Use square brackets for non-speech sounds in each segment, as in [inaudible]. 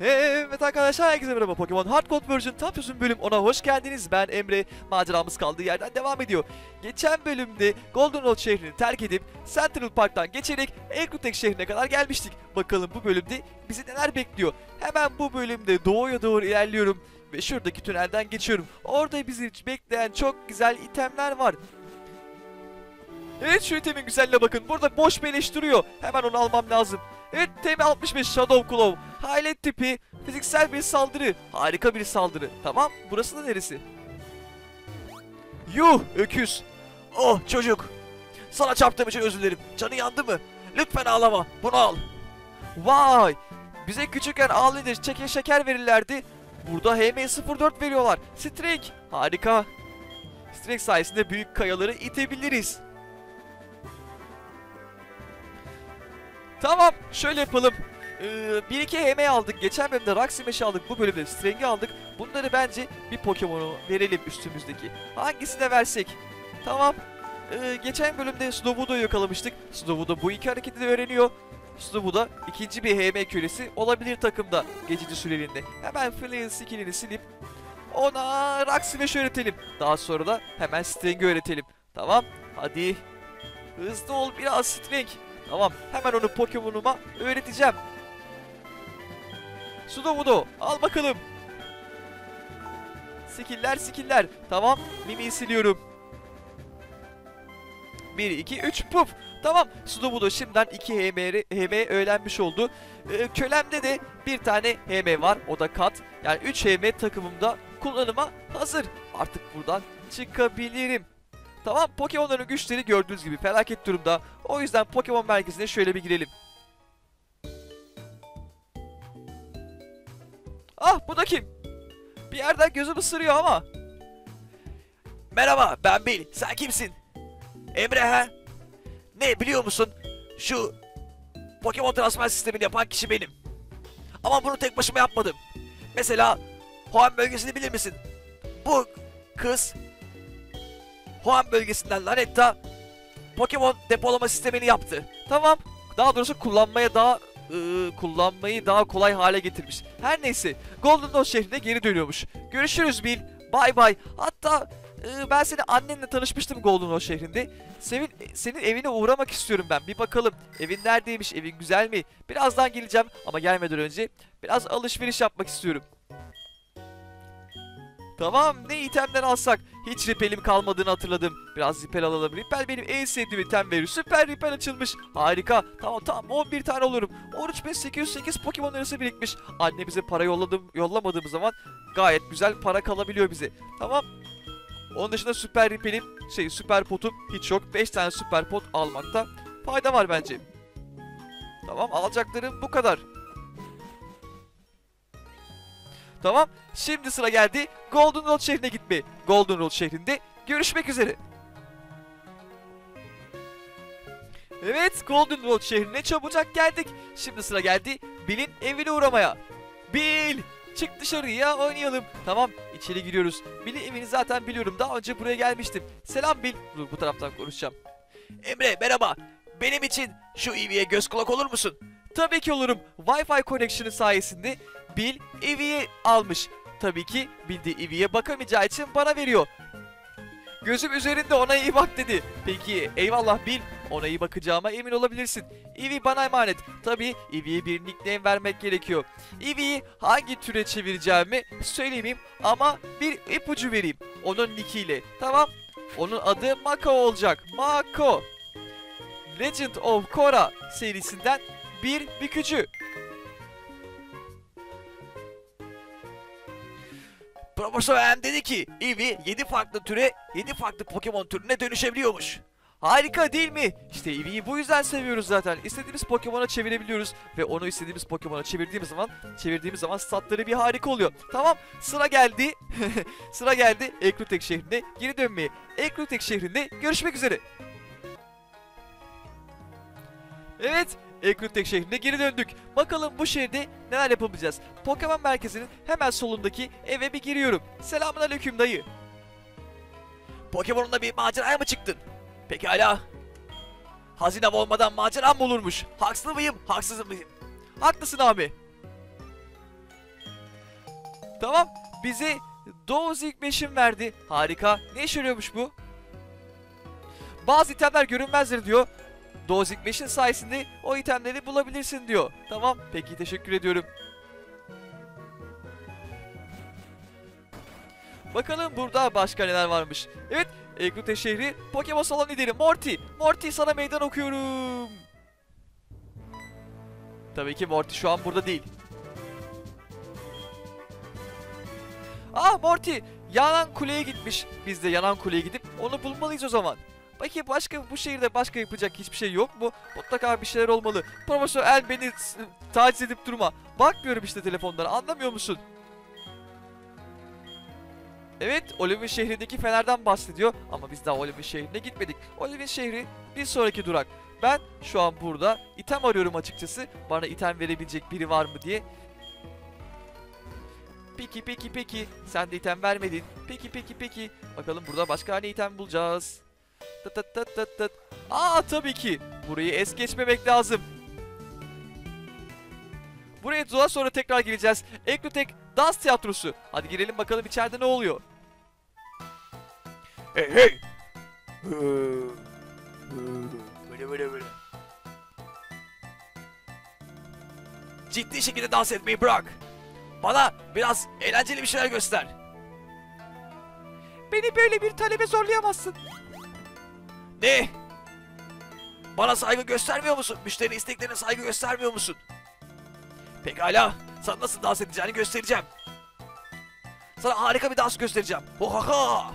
Evet arkadaşlar herkese merhaba Pokemon Hard Gold Version çözüm bölüm ona hoş geldiniz. Ben Emre. Maceramız kaldığı yerden devam ediyor. Geçen bölümde Golden Road şehrini terk edip Central Park'tan geçerek Ekrutek şehrine kadar gelmiştik. Bakalım bu bölümde bizi neler bekliyor. Hemen bu bölümde doğuya doğru ilerliyorum ve şuradaki tünelden geçiyorum. Orada bizi bekleyen çok güzel itemler var. Evet şu itemin güzelliğine bakın. Burada boş beleş duruyor. Hemen onu almam lazım. Evet TM65 Shadow Claw. Hayalet tipi. Fiziksel bir saldırı. Harika bir saldırı. Tamam. Burası da neresi? Yuh öküz. Oh çocuk. Sana çarptığım için özür dilerim. Canı yandı mı? Lütfen ağlama. Bunu al. Vay. Bize küçükken ağlayınca çeke şeker verirlerdi. Burada HM04 veriyorlar. Strike. Harika. Strike sayesinde büyük kayaları itebiliriz. Tamam şöyle yapalım. Ee, bir iki HM aldık. Geçen bölümde Raximeş'i aldık. Bu bölümde Streng'i aldık. Bunları bence bir Pokemon'u verelim üstümüzdeki. Hangisine versek? Tamam. Ee, geçen bölümde Slowudo'yu yakalamıştık. Slowudo bu iki hareketi de öğreniyor. Slowudo ikinci bir HM kölesi olabilir takımda geçici süreliğinde. Hemen Flail skillini silip ona Raximeş öğretelim. Daha sonra da hemen Streng'i öğretelim. Tamam. Hadi. Hızlı ol biraz Streng. Tamam hemen onu Pokemon'uma öğreteceğim. Sudomudo al bakalım. Skiller skiller. Tamam Mimi'yi siliyorum. 1 2 3 puf. Tamam Sudomudo şimdiden 2 HM, HM öğrenmiş oldu. Ee, kölemde de bir tane HM var o da kat. Yani 3 HM takımımda kullanıma hazır. Artık buradan çıkabilirim. Tamam Pokemon'ların güçleri gördüğünüz gibi felaket durumda. O yüzden Pokemon merkezine şöyle bir girelim. Ah bu da kim? Bir yerden gözüm ısırıyor ama. Merhaba ben Bill. Sen kimsin? Emre ha? Ne biliyor musun? Şu Pokemon transfer sistemini yapan kişi benim. Ama bunu tek başıma yapmadım. Mesela Hoenn bölgesini bilir misin? Bu kız Hoenn bölgesinden Lanetta Pokemon depolama sistemini yaptı. Tamam. Daha doğrusu kullanmaya daha ıı, kullanmayı daha kolay hale getirmiş. Her neyse Golden Nose şehrine geri dönüyormuş. Görüşürüz Bill. Bay bay. Hatta ıı, ben seni annenle tanışmıştım Golden Nose şehrinde. Sevin, senin evine uğramak istiyorum ben. Bir bakalım. Evin neredeymiş? Evin güzel mi? Birazdan geleceğim ama gelmeden önce biraz alışveriş yapmak istiyorum. Tamam ne itemden alsak hiç ripelim kalmadığını hatırladım. Biraz ripel alalım. Ripel benim en sevdiğim item veriyor. Süper ripel açılmış. Harika. Tamam tamam 11 tane olurum. 13808 Pokemon arası birikmiş. Anne bize para yolladım, yollamadığımız zaman gayet güzel para kalabiliyor bize. Tamam. Onun dışında süper ripelim, şey süper potum hiç yok. 5 tane süper pot almakta fayda var bence. Tamam alacaklarım bu kadar. Tamam. Şimdi sıra geldi Golden Road şehrine gitmeye. Golden Road şehrinde görüşmek üzere. Evet Golden Road şehrine çabucak geldik. Şimdi sıra geldi Bill'in evine uğramaya. Bill! Çık dışarıya oynayalım. Tamam içeri giriyoruz. Bill'in evini zaten biliyorum. Daha önce buraya gelmiştim. Selam Bill. Dur bu taraftan konuşacağım. Emre merhaba. Benim için şu Eevee'ye göz kulak olur musun? Tabii ki olurum. Wi-Fi connection'ı sayesinde Bill Eevee'yi almış. Tabii ki Bill de Eevee'ye bakamayacağı için bana veriyor. Gözüm üzerinde ona iyi bak dedi. Peki eyvallah Bill. Ona iyi bakacağıma emin olabilirsin. Eevee bana emanet. Tabii Eevee'ye bir nickname vermek gerekiyor. Eevee'yi hangi türe çevireceğimi söylemeyeyim ama bir ipucu vereyim. Onun nickiyle. Tamam. Onun adı Mako olacak. Mako. Legend of Korra serisinden bir bükücü. Profesör M dedi ki Eevee 7 farklı türe 7 farklı Pokemon türüne dönüşebiliyormuş. Harika değil mi? İşte Eevee'yi bu yüzden seviyoruz zaten. İstediğimiz Pokemon'a çevirebiliyoruz ve onu istediğimiz Pokemon'a çevirdiğimiz zaman çevirdiğimiz zaman statları bir harika oluyor. Tamam sıra geldi. [laughs] sıra geldi Ekrutek şehrine geri dönmeye. Ekrutek şehrinde görüşmek üzere. Evet Ekrutek şehrine geri döndük. Bakalım bu şehirde neler yapabileceğiz. Pokemon merkezinin hemen solundaki eve bir giriyorum. Selamun aleyküm dayı. Pokemon'la bir maceraya mı çıktın? Pekala. Hazine olmadan macera mı olurmuş? Haksız mıyım, haksız mıyım? Haklısın abi. Tamam. Bize Dozik Machine verdi. Harika. Ne işe yarıyormuş bu? Bazı itemler görünmezdir diyor. Dozik Machine sayesinde o itemleri bulabilirsin diyor. Tamam. Peki teşekkür ediyorum. Bakalım burada başka neler varmış. Evet. Ekrute şehri Pokemon salon lideri Morty. Morty sana meydan okuyorum. Tabii ki Morty şu an burada değil. Aa Morty yanan kuleye gitmiş. Biz de yanan kuleye gidip onu bulmalıyız o zaman. Peki başka bu şehirde başka yapacak hiçbir şey yok mu? Mutlaka bir şeyler olmalı. Profesör El beni taciz edip durma. Bakmıyorum işte telefonlara anlamıyor musun? Evet Olivin şehrindeki fenerden bahsediyor ama biz daha Olivin şehrine gitmedik. Olivin şehri bir sonraki durak. Ben şu an burada item arıyorum açıkçası. Bana item verebilecek biri var mı diye. Peki peki peki. Sen de item vermedin. Peki peki peki. Bakalım burada başka ne item bulacağız. Tıt tıt tıt tıt tıt. Aa tabii ki. Burayı es geçmemek lazım. Buraya daha sonra tekrar geleceğiz. Eklotek Dans Tiyatrosu. Hadi girelim bakalım içeride ne oluyor. Hey hey. Böyle böyle böyle. Ciddi şekilde dans etmeyi bırak. Bana biraz eğlenceli bir şeyler göster. Beni böyle bir talebe zorlayamazsın. Ne? Bana saygı göstermiyor musun? Müşteri isteklerine saygı göstermiyor musun? Pekala. Sana nasıl dans edeceğini göstereceğim. Sana harika bir dans göstereceğim. Ohaha.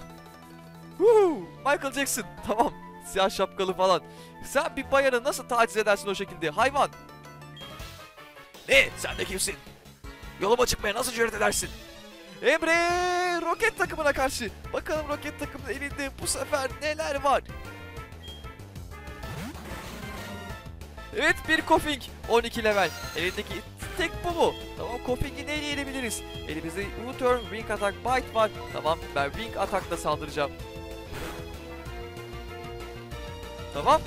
Woo! Michael Jackson. [laughs] Tamam. Siyah şapkalı falan. Sen bir bayanı nasıl taciz edersin o şekilde? Hayvan. Ne? Sen de kimsin? Yoluma çıkmaya nasıl cüret edersin? Emre! Roket takımına karşı. Bakalım roket takımının elinde bu sefer neler var? Evet bir Koffing 12 level. Elindeki tek bu mu? Tamam Koffing'i neyle yenebiliriz? Elimizde U-turn, Wing Attack, Bite var. Tamam ben Wing Attack'la saldıracağım. Tamam.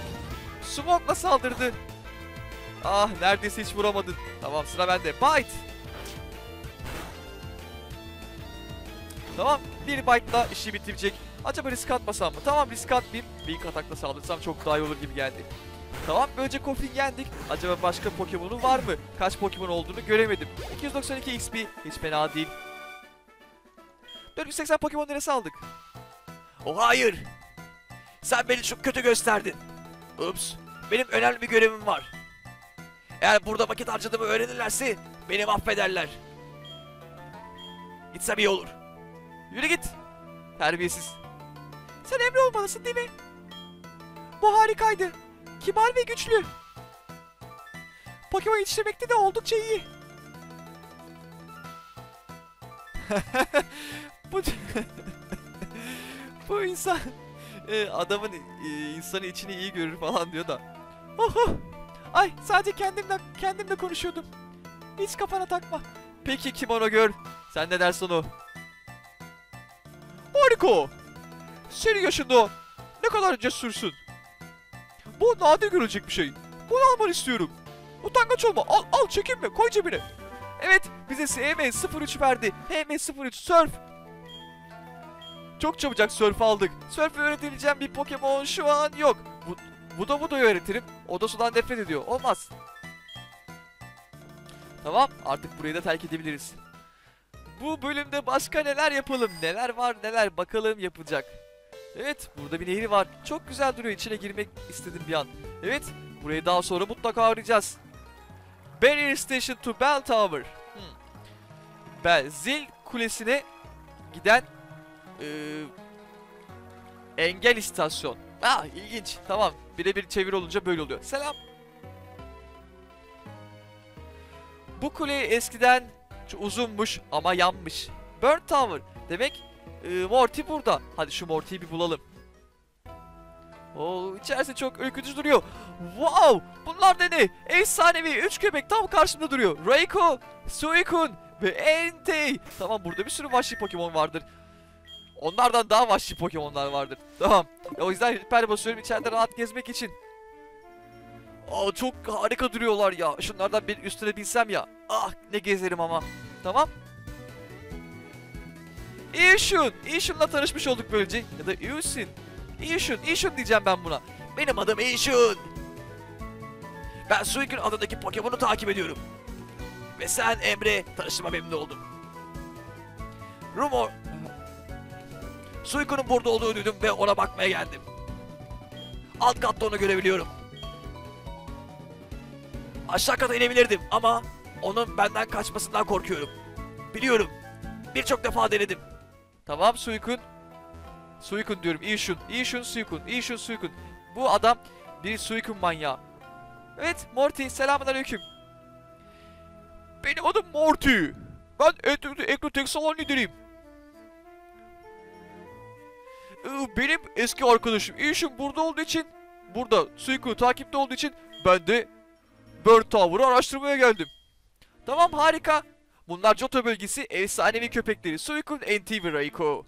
Smoke'la saldırdı. Ah neredeyse hiç vuramadın. Tamam sıra bende. Bite. Tamam bir bite'la işi bitirecek. Acaba risk atmasam mı? Tamam risk atmayayım. Wing Attack'la saldırsam çok daha iyi olur gibi geldi. Tamam böylece Koffing yendik. Acaba başka Pokemon'u var mı? Kaç Pokemon olduğunu göremedim. 292 XP hiç fena değil. 480 Pokemon neresi aldık? Oh hayır. Sen beni çok kötü gösterdin. Ups. Benim önemli bir görevim var. Eğer burada vakit harcadığımı öğrenirlerse beni mahvederler. Gitsem iyi olur. Yürü git. Terbiyesiz. Sen emri olmalısın değil mi? Bu harikaydı. Kibar ve güçlü. Pokemon yetiştirmekte de oldukça iyi. [laughs] bu [laughs] bu insan e, adamın e, insanı içini iyi görür falan diyor da. Oho. Ay sadece kendimle kendimle konuşuyordum. Hiç kafana takma. Peki kimono gör. Sen ne dersin o? Harika. Senin yaşında. Ne kadar cesursun. Bu nadir görülecek bir şey. Bunu almanı istiyorum. Utangaç olma. Al al çekinme. Koy cebine. Evet bize SM03 verdi. HM03 Surf. Çok çabucak Surf aldık. Surf öğretebileceğim bir Pokemon şu an yok. Bu, Vuda Vuda'yı öğretirim. O da sudan nefret ediyor. Olmaz. Tamam artık burayı da terk edebiliriz. Bu bölümde başka neler yapalım? Neler var neler bakalım yapacak. Evet burada bir nehir var. Çok güzel duruyor. İçine girmek istedim bir an. Evet burayı daha sonra mutlaka arayacağız. Barrier Station to Bell Tower. Hmm. Bell Zil Kulesi'ne giden eee, engel istasyon. Ah ilginç. Tamam. Birebir çevir olunca böyle oluyor. Selam. Bu kule eskiden uzunmuş ama yanmış. Burn Tower. Demek ee, Morty burada. Hadi şu Morty'yi bir bulalım. Oo, içerisi çok ürkütücü duruyor. Wow! Bunlar da ne? Efsanevi 3 köpek tam karşımda duruyor. Raikou, Suicune ve Entei. Tamam burada bir sürü vahşi Pokemon vardır. Onlardan daha vahşi Pokemon'lar vardır. Tamam. O yüzden hiper basıyorum içeride rahat gezmek için. Aa çok harika duruyorlar ya. Şunlardan bir üstüne binsem ya. Ah ne gezerim ama. Tamam. Iyuşun. Iyuşun'la tanışmış olduk böylece. Ya da Iyusin. Iyuşun. Iyuşun diyeceğim ben buna. Benim adım Iyuşun. Ben Suikun adındaki Pokemon'u takip ediyorum. Ve sen Emre tanıştığıma memnun oldum. Rumor... Suikun'un burada olduğunu duydum ve ona bakmaya geldim. Alt katta onu görebiliyorum. Aşağı kata inebilirdim ama onun benden kaçmasından korkuyorum. Biliyorum. Birçok defa denedim. Tamam Suikun. Suikun diyorum. Ishun. Ishun Suikun. Ishun Suikun. Bu adam bir Suikun manyağı. Evet Morty selamünaleyküm. Benim adım Morty. Ben Ekroteksalon lideriyim. Ee, Benim eski arkadaşım Ishun burada olduğu için burada Suikun takipte olduğu için ben de Bird Tower'ı araştırmaya geldim. Tamam harika. Bunlar Johto bölgesi efsanevi köpekleri Suikun, Enti ve Reiko.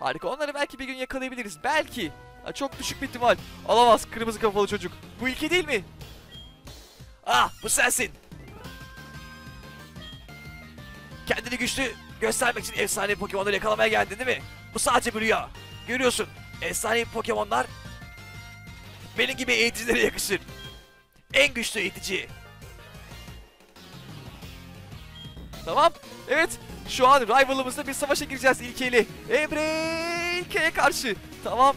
Harika onları belki bir gün yakalayabiliriz. Belki. Ha, çok düşük bir ihtimal. Alamaz kırmızı kafalı çocuk. Bu ilki değil mi? Ah bu sensin. Kendini güçlü göstermek için efsane Pokemon'ları yakalamaya geldin değil mi? Bu sadece bir rüya. Görüyorsun. Efsane Pokemon'lar benim gibi eğiticilere yakışır. En güçlü eğitici. Tamam. Evet. Şu an rivalımızda bir savaşa gireceğiz ilkeyle. Emre karşı. Tamam.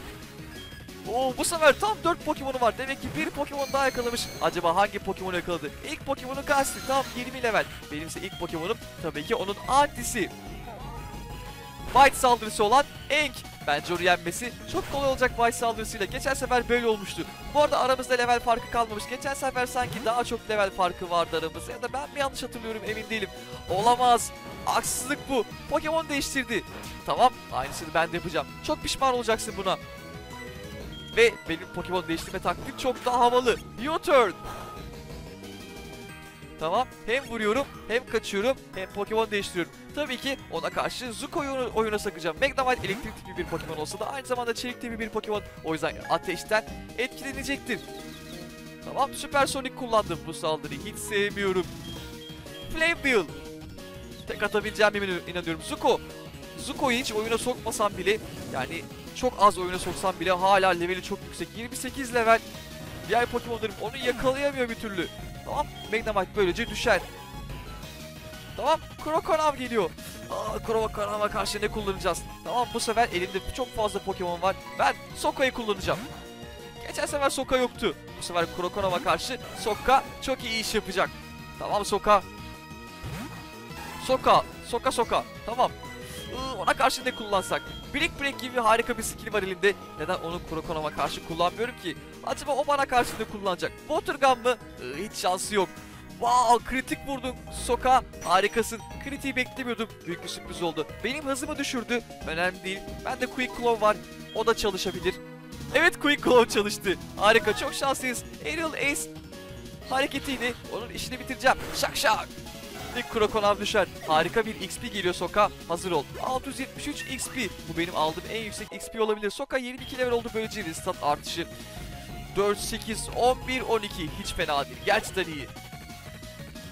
Oo, bu sefer tam 4 Pokemon'u var. Demek ki bir Pokemon daha yakalamış. Acaba hangi Pokemon'u yakaladı? İlk Pokemon'u Gastly. Tam 20 level. Benimse ilk Pokemon'um tabii ki onun antisi. Bite saldırısı olan Enk. Bence onu yenmesi çok kolay olacak Bite saldırısıyla. Geçen sefer böyle olmuştu. Bu arada aramızda level farkı kalmamış. Geçen sefer sanki daha çok level farkı vardı aramızda. Ya da ben mi yanlış hatırlıyorum emin değilim. Olamaz. Haksızlık bu. Pokemon değiştirdi. Tamam aynısını ben de yapacağım. Çok pişman olacaksın buna. Ve benim Pokemon değiştirme taktiğim çok daha havalı. U-turn. Tamam. Hem vuruyorum hem kaçıyorum hem Pokemon değiştiriyorum. Tabii ki ona karşı Zuko'yu oyuna, oyuna sakacağım. Magnemite elektrik tipi bir Pokemon olsa da aynı zamanda çelik tipi bir Pokemon. O yüzden ateşten etkilenecektir. Tamam Süper Sonic kullandım bu saldırıyı. Hiç sevmiyorum. Flame Wheel. Tek atabileceğime inanıyorum. Zuko. Zuko'yu hiç oyuna sokmasam bile yani çok az oyuna soksam bile hala leveli çok yüksek. 28 level. Diğer Pokemon'larım onu yakalayamıyor bir türlü. Tamam. Magnemite böylece düşer. Tamam. Krokonav geliyor. Aa, Krokonav'a karşı ne kullanacağız? Tamam bu sefer elimde çok fazla Pokemon var. Ben Soka'yı kullanacağım. Geçen sefer Soka yoktu. Bu sefer Krokonav'a karşı Soka çok iyi iş yapacak. Tamam Soka. Soka. Soka Soka. Tamam. Iı, ona karşı ne kullansak? Brick Break gibi harika bir skill var elimde. Neden onu Krokonov'a karşı kullanmıyorum ki? Acaba o bana karşı kullanacak? Water Gun mı? Iı, hiç şansı yok. Wow kritik vurdun Soka harikasın. Kritiği beklemiyordum. Büyük bir sürpriz oldu. Benim hızımı düşürdü. Önemli değil. Bende Quick Claw var. O da çalışabilir. Evet Quick Claw çalıştı. Harika çok şanslıyız. Aerial Ace hareketiyle onun işini bitireceğim. Şak şak. İlk Krokonav düşer. Harika bir XP geliyor Soka. Hazır ol. 673 XP. Bu benim aldığım en yüksek XP olabilir. Soka 22 level oldu böylece stat artışı. 4, 8, 11, 12. Hiç fena değil. Gerçekten iyi.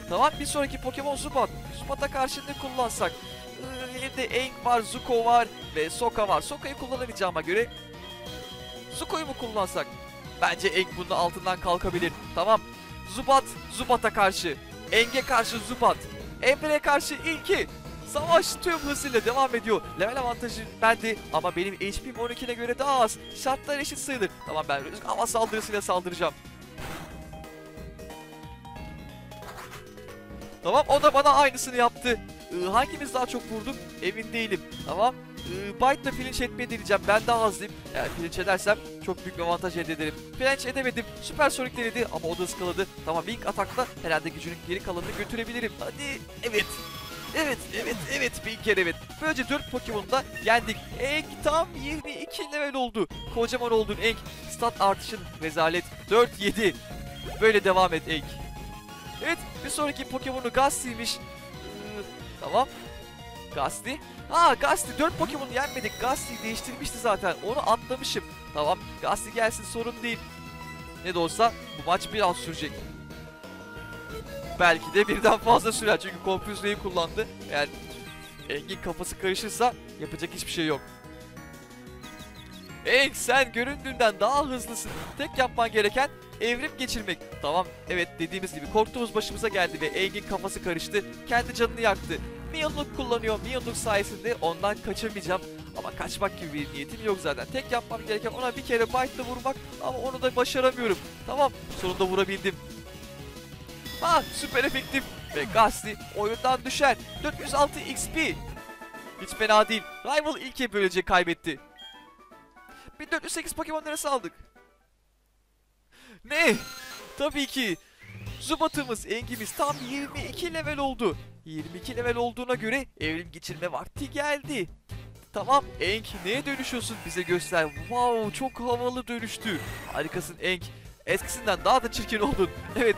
Tamam bir sonraki Pokemon Zubat. Zubat'a karşı ne kullansak? Ee, elimde Enk var, Zuko var ve Soka var. Soka'yı kullanamayacağıma göre Zuko'yu mu kullansak? Bence Enk bunun altından kalkabilir. Tamam. Zubat, Zubat'a karşı. Eng'e karşı Zubat. Emre'ye karşı ilki. Savaş tüm hızıyla devam ediyor. Level avantajı bende ama benim HP'm 12'ne göre daha az. Şartlar eşit sayılır. Tamam ben rüzgar hava saldırısıyla saldıracağım. Tamam o da bana aynısını yaptı. Ee, hangimiz daha çok vurduk emin değilim. Tamam. Ee, Byte'la flinch etmeye deneyeceğim. Ben daha hızlıyım. Eğer flinch edersem çok büyük bir avantaj elde ederim. Flinch edemedim. Süper Sonic denedi ama o da ıskaladı. Tamam ilk atakla herhalde gücünün geri kalanını götürebilirim. Hadi. Evet. Evet, evet, evet. Bir kere evet. Böylece 4 Pokemon'u da yendik. Enk tam 22 level oldu. Kocaman oldun Enk. Stat artışın rezalet. 4-7. Böyle devam et Enk. Evet, bir sonraki Pokemon'u Gastly'miş. Ee, tamam. Gastly. Ha Gastly 4 Pokemon'u yenmedik. Gastly değiştirmişti zaten. Onu atlamışım. Tamam. Gastly gelsin sorun değil. Ne de olsa bu maç biraz sürecek. Belki de birden fazla sürer çünkü Confuse'yi kullandı. Yani Engin kafası karışırsa yapacak hiçbir şey yok. Engin sen göründüğünden daha hızlısın. Tek yapman gereken evrim geçirmek. Tamam evet dediğimiz gibi korktuğumuz başımıza geldi ve Engin kafası karıştı. Kendi canını yaktı. Milyonluk kullanıyor. Milyonluk sayesinde ondan kaçamayacağım. Ama kaçmak gibi bir niyetim yok zaten. Tek yapmam gereken ona bir kere bite'la vurmak ama onu da başaramıyorum. Tamam sonunda vurabildim. Ah süper efektif ve Ghastly oyundan düşer. 406 XP. Hiç fena değil. Rival ilk böylece kaybetti. 1408 Pokemon'ları saldık. Ne? Tabii ki. Zubat'ımız, Engimiz tam 22 level oldu. 22 level olduğuna göre evrim geçirme vakti geldi. Tamam Enk neye dönüşüyorsun bize göster. Wow çok havalı dönüştü. Harikasın Enk. Eskisinden daha da çirkin oldun. Evet.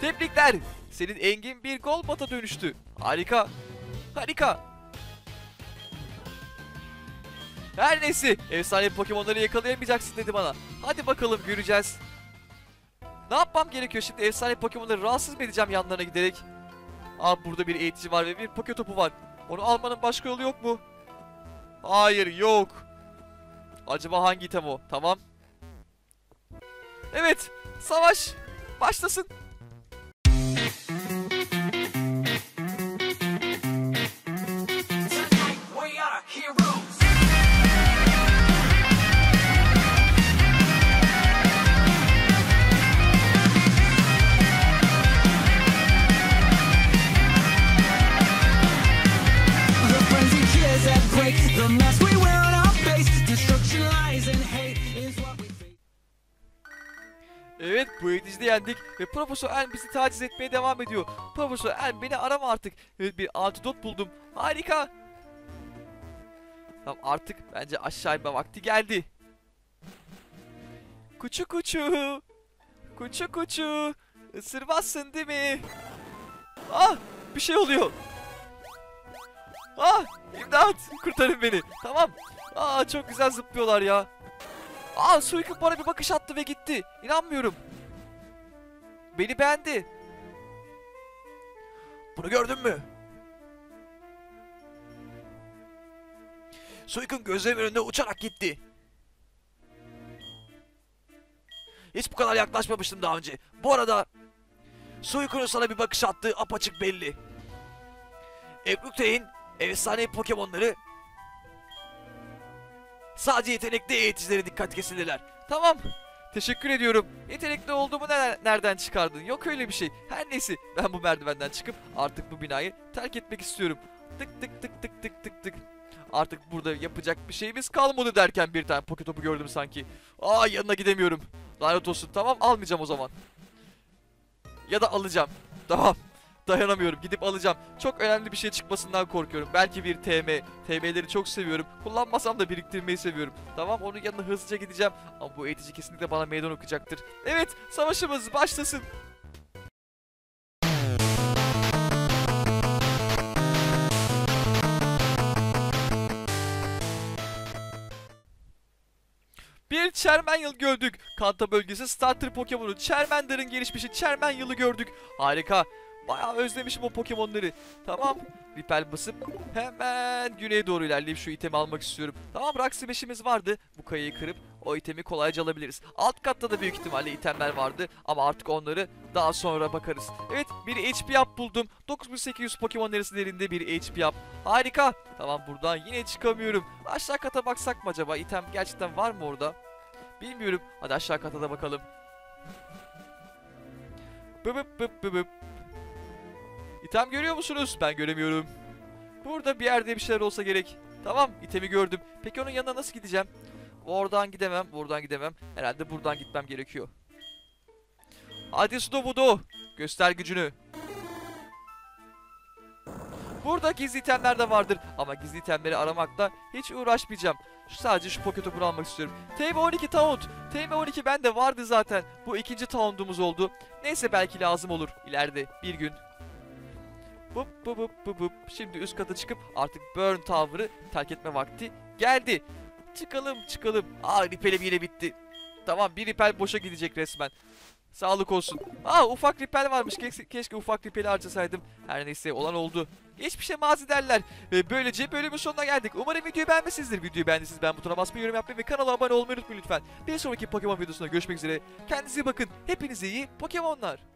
Tebrikler. Senin Engin bir Golbat'a dönüştü. Harika. Harika. Her neyse efsane Pokemon'ları yakalayamayacaksın dedi bana. Hadi bakalım göreceğiz. Ne yapmam gerekiyor şimdi efsane Pokemon'ları rahatsız mı edeceğim yanlarına giderek? Aa burada bir eğitici var ve bir Poke topu var. Onu almanın başka yolu yok mu? Hayır yok. Acaba hangi item o? Tamam. Evet. Savaş. Başlasın. Ve Profesör Elm bizi taciz etmeye devam ediyor. Profesör Elm beni arama artık. Evet bir antidot buldum. Harika. Tamam artık bence aşağı inme vakti geldi. Kuçu kuçu. Kuçu kuçu. Isırmazsın değil mi? Ah bir şey oluyor. Ah imdat kurtarın beni. Tamam. Aa çok güzel zıplıyorlar ya. Aa Suikun bana bir bakış attı ve gitti. İnanmıyorum. Beni beğendi. Bunu gördün mü? Suikun gözlerim önünde uçarak gitti. Hiç bu kadar yaklaşmamıştım daha önce. Bu arada Suikun'un sana bir bakış attığı apaçık belli. Ebrukteyn efsane Pokemon'ları Sadece yetenekli eğiticilere dikkat kesilirler. Tamam. Teşekkür ediyorum. Yetenekli olduğumu ne- nereden çıkardın? Yok öyle bir şey. Her neyse ben bu merdivenden çıkıp artık bu binayı terk etmek istiyorum. Tık tık tık tık tık tık tık. Artık burada yapacak bir şeyimiz kalmadı derken bir tane poket topu gördüm sanki. Aa yanına gidemiyorum. Lanet olsun tamam almayacağım o zaman. Ya da alacağım. Tamam. Dayanamıyorum. Gidip alacağım. Çok önemli bir şey çıkmasından korkuyorum. Belki bir TM. TM'leri çok seviyorum. Kullanmasam da biriktirmeyi seviyorum. Tamam onun yanına hızlıca gideceğim. Ama bu eğitici kesinlikle bana meydan okuyacaktır. Evet savaşımız başlasın. Bir Charmander gördük. Kanta bölgesi starter Pokemon'u. Charmander'ın gelişmişi Charmander'ı gördük. Harika. Bayağı özlemişim o Pokemon'ları. Tamam. Ripel basıp hemen güneye doğru ilerleyip şu itemi almak istiyorum. Tamam Rock Smash'imiz vardı. Bu kayayı kırıp o itemi kolayca alabiliriz. Alt katta da büyük ihtimalle itemler vardı. Ama artık onları daha sonra bakarız. Evet bir HP yap buldum. 9800 Pokemon değerinde bir HP yap. Harika. Tamam buradan yine çıkamıyorum. Aşağı kata baksak mı acaba? İtem gerçekten var mı orada? Bilmiyorum. Hadi aşağı kata da bakalım. Bıp bıp bıp bıp. İtem görüyor musunuz? Ben göremiyorum. Burada bir yerde bir şeyler olsa gerek. Tamam itemi gördüm. Peki onun yanına nasıl gideceğim? Oradan gidemem, buradan gidemem. Herhalde buradan gitmem gerekiyor. Hadi Snowbudo. Göster gücünü. Burada gizli itemler de vardır ama gizli itemleri aramakla hiç uğraşmayacağım. Sadece şu pocket topunu almak istiyorum. TM12 Taunt. TM12 bende vardı zaten. Bu ikinci Taunt'umuz oldu. Neyse belki lazım olur ileride bir gün. Bup bup bup bup bup. Şimdi üst kata çıkıp artık Burn Tower'ı terk etme vakti geldi. Çıkalım çıkalım. Aa ripelim yine bitti. Tamam bir ripel boşa gidecek resmen. Sağlık olsun. Aa ufak ripel varmış. Keşke, keşke ufak ripeli harcasaydım. Her neyse olan oldu. Geçmişe mazi derler. Ve böylece bölümün sonuna geldik. Umarım videoyu beğenmişsinizdir. Videoyu beğendiyseniz ben butona basmayı, yorum yapmayı ve kanala abone olmayı unutmayın lütfen. Bir sonraki Pokemon videosunda görüşmek üzere. Kendinize bakın. Hepinize iyi Pokemonlar.